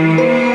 Música